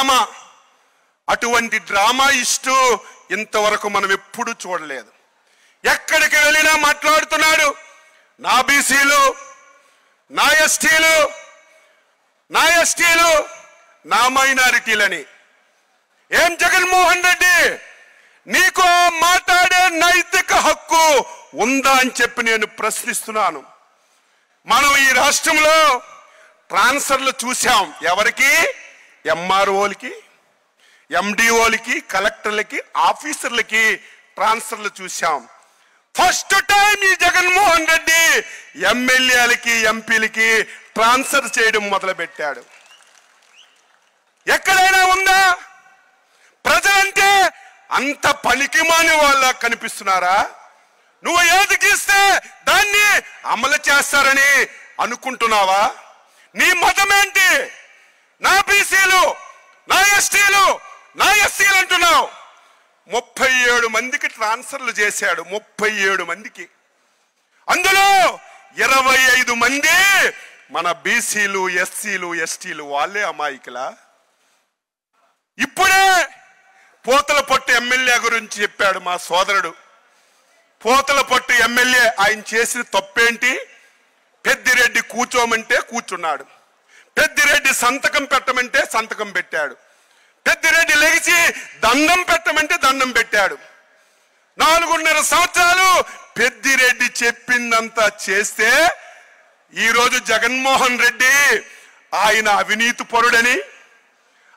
Drama. అటువంటి drama ఇస్తూ ఇంతవరకు మనం ఎప్పుడు చూడలేదు. ఎక్కడికి వెళ్ళినా మాట్లాడుతున్నాడు. నా బీసీలు నా ఎస్టీలు నా ఎస్టీలు నా మైనారిటీలని. ఏం జగన్మోహన్ రెడ్డి? నీకు మాట్లాడే నైతిక హక్కు ఉందా అని చెప్పి నేను ప్రశ్నిస్తున్నాను. మనం ఈ రాష్ట్రంలో ట్రాన్స్ఫర్లు చూసాం ఎవరికి? ఎంఆర్ఓలకి ఎండిఓలకి కలెక్టర్లకి ఆఫీసర్లకి ట్రాన్స్ఫర్లు చూసాం ఫస్ట్ టైం ఈ జగన్మోహన్ రెడ్డి ఎమ్మెల్యేలకి ఎంపీలకి ట్రాన్స్ఫర్ చేయడం మొదలుపెట్టాడు. ఎక్కడైనా ఉందా? ప్రజలంటే అంత పనికిమాని వాళ్ళ కనిపిస్తున్నారా? నువ్వు ఏది గీస్తే దాన్ని అమలు చేస్తారని అనుకుంటున్నావా? నీ మతం ఏంటి నా బీసీలు నా ఎస్టీలు నా ఎస్సీలు అంటున్నావు. ముప్పై ఏడు మందికి ట్రాన్స్ఫర్లు చేశాడు ముప్పై ఏడు మందికి. అందులో ఇరవై ఐదు మంది మన బీసీలు ఎస్సీలు ఎస్టీలు వాళ్ళే అమాయకులా? ఇప్పుడే పోతల పట్టు ఎమ్మెల్యే గురించి చెప్పాడు మా సోదరుడు. పోతల పట్టు ఎమ్మెల్యే ఆయన చేసిన తప్పేంటి? పెద్దిరెడ్డి కూర్చోమంటే కూర్చున్నాడు. పెద్దిరెడ్డి సంతకం పెట్టమంటే సంతకం పెట్టాడు. పెద్దిరెడ్డి లెగిసి దండం పెట్టమంటే దండం పెట్టాడు. నాలుగున్నర సంవత్సరాలు పెద్దిరెడ్డి చెప్పిందంతా చేస్తే ఈరోజు జగన్మోహన్ రెడ్డి ఆయన అవినీతి పరుడని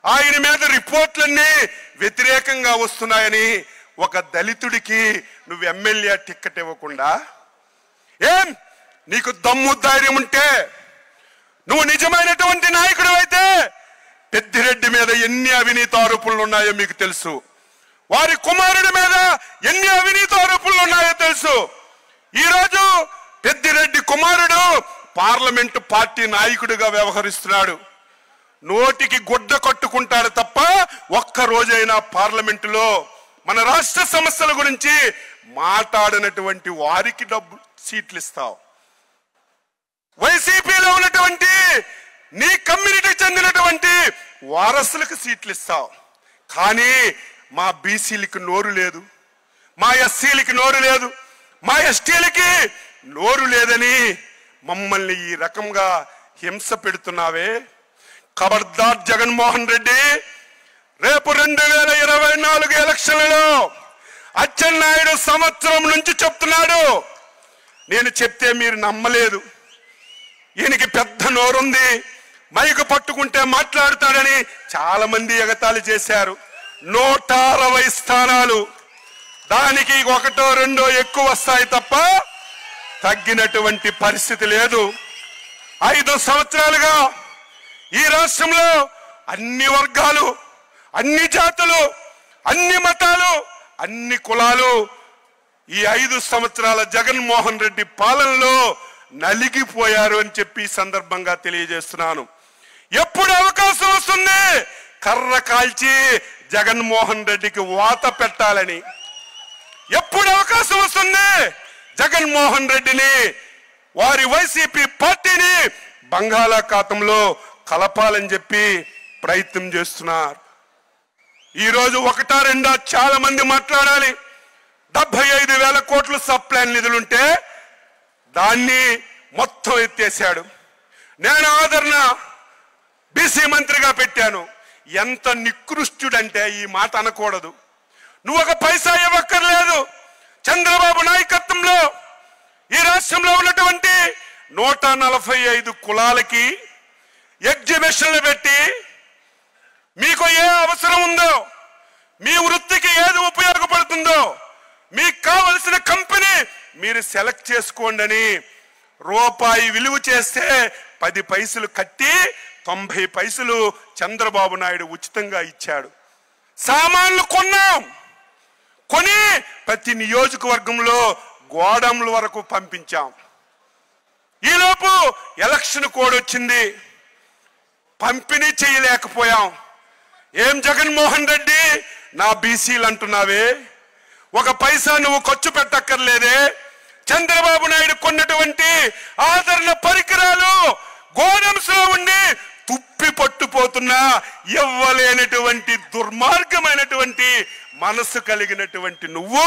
ఆయన మీద రిపోర్ట్లన్నీ వ్యతిరేకంగా వస్తున్నాయని ఒక దళితుడికి నువ్వు ఎమ్మెల్యే టిక్కెట్ ఇవ్వకుండా ఏం? నీకు దమ్ము ధైర్యం ఉంటే నువ్వు నిజమైనటువంటి నాయకుడు అయితే పెద్దిరెడ్డి మీద ఎన్ని అవినీతి ఆరోపణలు ఉన్నాయో మీకు తెలుసు. వారి కుమారుడి మీద ఎన్ని అవినీతి ఆరోపణలు ఉన్నాయో తెలుసు. ఈరోజు పెద్దిరెడ్డి కుమారుడు పార్లమెంటు పార్టీ నాయకుడిగా వ్యవహరిస్తున్నాడు. నోటికి గుడ్డ కట్టుకుంటాడు తప్ప ఒక్క రోజైనా పార్లమెంటులో మన రాష్ట్ర సమస్యల గురించి మాట్లాడినటువంటి వారికి డబ్బు సీట్లు ఇస్తావు. వైసీపీలో ఉన్నటువంటి నీ కమ్యూనిటీకి చెందినటువంటి వారసులకు సీట్లు ఇస్తావు కానీ మా బీసీలకి నోరు లేదు మా ఎస్సీలకి నోరు లేదు మా ఎస్టీలకి నోరు లేదని మమ్మల్ని ఈ రకంగా హింస పెడుతున్నావే. ఖబర్దార్ జగన్మోహన్ రెడ్డి రేపు రెండు వేల ఇరవై నాలుగు ఎలక్షన్లలో అచ్చెన్నాయుడు సంవత్సరం నుంచి చెప్తున్నాడు. నేను చెప్తే మీరు నమ్మలేదు. ఈయనకి పెద్ద నోరుంది. మైకు పట్టుకుంటే మాట్లాడుతాడని చాలా మంది ఎగతాళి చేశారు. నూట అరవై స్థానాలు. దానికి ఒకటో రెండో ఎక్కువ వస్తాయి తప్ప తగ్గినటువంటి పరిస్థితి లేదు. ఐదు సంవత్సరాలుగా ఈ రాష్ట్రంలో అన్ని వర్గాలు అన్ని జాతులు అన్ని మతాలు అన్ని కులాలు ఈ ఐదు సంవత్సరాల జగన్మోహన్ రెడ్డి పాలనలో నలిగిపోయారు అని చెప్పి సందర్భంగా తెలియజేస్తున్నాను. ఎప్పుడు అవకాశం వస్తుంది? కర్ర కాల్చి జగన్మోహన్ రెడ్డికి వాత పెట్టాలని. ఎప్పుడు అవకాశం వస్తుంది? జగన్మోహన్ రెడ్డిని వారి వైసీపీ పార్టీని బంగాళాఖాతంలో కలపాలని చెప్పి ప్రయత్నం చేస్తున్నారు. ఈరోజు ఒకటా రెండా చాలా మంది మాట్లాడాలి. డెబ్బై ఐదు వేల కోట్లు సప్లైన్ నిధులుంటే దాన్ని మొత్తం ఎత్తేసాడు నేను ఆదరణ బీసీ మంత్రిగా పెట్టాను. ఎంత నికృష్టుడంటే ఈ మాట అనకూడదు. నువ్వు ఒక పైసా ఇవ్వక్కర్లేదు. చంద్రబాబు నాయకత్వంలో ఈ రాష్ట్రంలో ఉన్నటువంటి నూట నలభై ఐదు కులాలకి ఎగ్జిబిషన్లు పెట్టి మీకు ఏ అవసరం ఉందో మీ వృత్తికి ఏది ఉపయోగపడుతుందో మీకు కావలసిన కంపెనీ మీరు సెలెక్ట్ చేసుకోండి అని రూపాయి విలువ చేస్తే పది పైసలు కట్టి తొంభై పైసలు చంద్రబాబు నాయుడు ఉచితంగా ఇచ్చాడు. సామాన్లు కొన్నాం. కొని ప్రతి నియోజకవర్గంలో గోడంల వరకు పంపించాం. ఈలోపు ఎలక్షన్ కోడ్ వచ్చింది. పంపిణీ చేయలేకపోయాం. ఏం జగన్మోహన్ రెడ్డి? నా బీసీలు అంటున్నావే. ఒక పైసా నువ్వు ఖర్చు పెట్టక్కర్లేదే. చంద్రబాబు నాయుడు కొన్నటువంటి ఆదరణ పరికరాలు గోడమ్స్లో ఉండి తుప్పి పట్టుపోతున్న ఇవ్వలేనటువంటి దుర్మార్గమైనటువంటి మనసు కలిగినటువంటి నువ్వు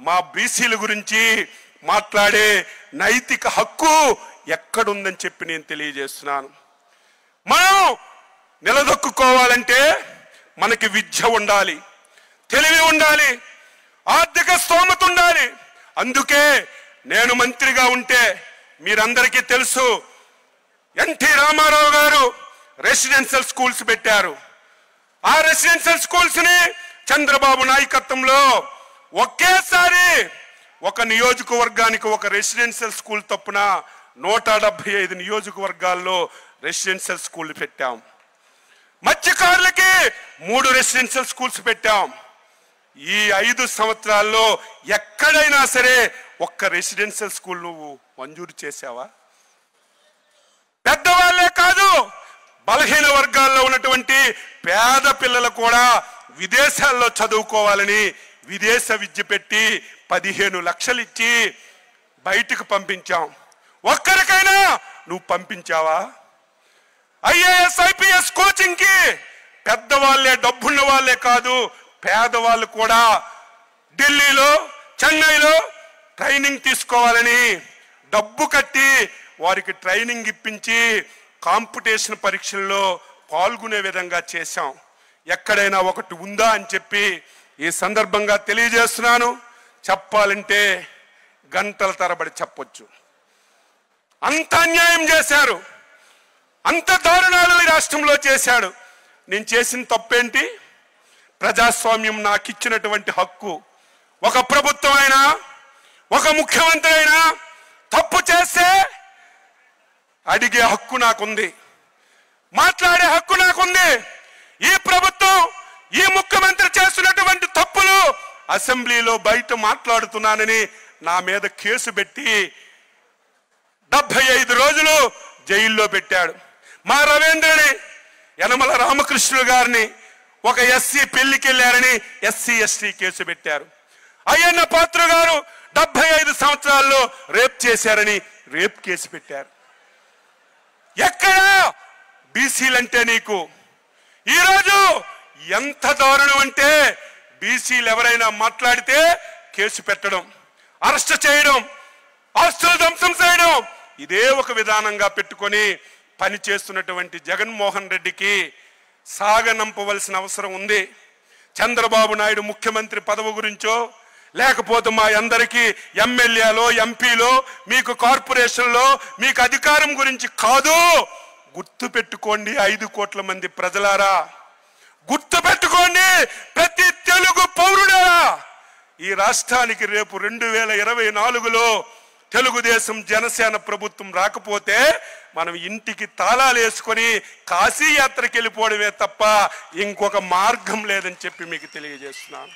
మా బీసీల గురించి మాట్లాడే నైతిక హక్కు ఎక్కడుందని చెప్పి నేను తెలియజేస్తున్నాను. మనం నిలదొక్కుకోవాలంటే మనకి విద్య ఉండాలి తెలివి ఉండాలి ఆర్థిక స్తోమత ఉండాలి. అందుకే నేను మంత్రిగా ఉంటే మీరందరికీ తెలుసు ఎన్టీ రామారావు గారు రెసిడెన్షియల్ స్కూల్స్ పెట్టారు. ఆ రెసిడెన్షియల్ స్కూల్స్ని చంద్రబాబు నాయకత్వంలో ఒకేసారి ఒక నియోజకవర్గానికి ఒక రెసిడెన్షియల్ స్కూల్ తప్పున నూట డెబ్బై ఐదు నియోజకవర్గాల్లో రెసిడెన్షియల్ స్కూల్ పెట్టాం. మత్స్యకారులకి మూడు రెసిడెన్షియల్ స్కూల్స్ పెట్టాం. ఈ ఐదు సంవత్సరాల్లో ఎక్కడైనా సరే ఒక్క రెసిడెన్షియల్ స్కూల్ నువ్వు మంజూరు చేసావా పెద్దవాళ్ళే కాదు బలహీన వర్గాల్లో ఉన్నటువంటి పేద పిల్లలు కూడా విదేశాల్లో చదువుకోవాలని విదేశ విద్య పెట్టి పదిహేను లక్షలు ఇచ్చి బయటకు పంపించాం. ఒక్కరికైనా నువ్వు పంపించావా? ఐఏఎస్ ఐపీఎస్ కోచింగ్కి పెద్దవాళ్ళే డబ్బున్న వాళ్ళే కాదు పేదవాళ్ళు కూడా ఢిల్లీలో చెన్నైలో ట్రైనింగ్ తీసుకోవాలని డబ్బు కట్టి వారికి ట్రైనింగ్ ఇప్పించి కాంపిటీషన్ పరీక్షల్లో పాల్గొనే విధంగా చేశాం. ఎక్కడైనా ఒకటి ఉందా అని చెప్పి ఈ సందర్భంగా తెలియజేస్తున్నాను. చెప్పాలంటే గంటల తరబడి చెప్పొచ్చు. అంత అన్యాయం చేశారు. అంత దారుణాలు ఈ రాష్ట్రంలో చేశాడు. నేను చేసిన తప్పేంటి? ప్రజాస్వామ్యం నాకు ఇచ్చినటువంటి హక్కు. ఒక ప్రభుత్వం అయినా ఒక ముఖ్యమంత్రి అయినా తప్పు చేస్తే అడిగే హక్కు నాకుంది. మాట్లాడే హక్కు నాకుంది. ఈ ప్రభుత్వం ఈ ముఖ్యమంత్రి చేస్తున్నటువంటి తప్పులు అసెంబ్లీలో బయట మాట్లాడుతున్నానని నా మీద కేసు పెట్టి డెబ్బై ఐదు రోజులు జైల్లో పెట్టాడు. మా రవీంద్రని యనమల రామకృష్ణుడు గారిని ఒక ఎస్సీ పెళ్ళికి వెళ్ళారని ఎస్సీ ఎస్టీ కేసు పెట్టారు. అయ్యన్న పాత్ర గారు డెబ్బై ఐదు సంవత్సరాల్లో రేప్ చేశారని రేప్ కేసు పెట్టారు. ఎక్కడ? బీసీలంటే నీకు. ఈరోజు ఎంత దారుణం అంటే బీసీలు ఎవరైనా మాట్లాడితే కేసు పెట్టడం అరెస్ట్ చేయడం ఆస్తులు ధ్వంసం చేయడం ఇదే ఒక విధానంగా పెట్టుకొని పని చేస్తున్నటువంటి జగన్మోహన్ రెడ్డికి సాగనంపవలసిన అవసరం ఉంది. చంద్రబాబు నాయుడు ముఖ్యమంత్రి పదవి గురించో లేకపోతే మా అందరికీ ఎమ్మెల్యేలో ఎంపీలో మీకు కార్పొరేషన్లో మీకు అధికారం గురించి కాదు. గుర్తు పెట్టుకోండి ఐదు కోట్ల మంది ప్రజలారా. గుర్తు పెట్టుకోండి ప్రతి తెలుగు పౌరుడా. ఈ రాష్ట్రానికి రేపు రెండు వేల ఇరవై నాలుగులో తెలుగుదేశం జనసేన ప్రభుత్వం రాకపోతే మనం ఇంటికి తాళాలు వేసుకొని కాశీయాత్రకి వెళ్ళిపోవడమే తప్ప ఇంకొక మార్గం లేదని చెప్పి మీకు తెలియజేస్తున్నాను.